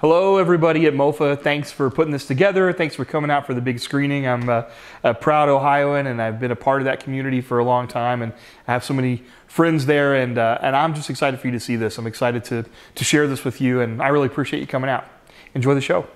Hello, everybody at MOFA. Thanks for putting this together. Thanks for coming out for the big screening. I'm a, a, proud Ohioan, and I've been a part of that community for a long time, and I have so many friends there, and uh, and I'm just excited for you to see this. I'm excited to to share this with you, and I really appreciate you coming out. Enjoy the show.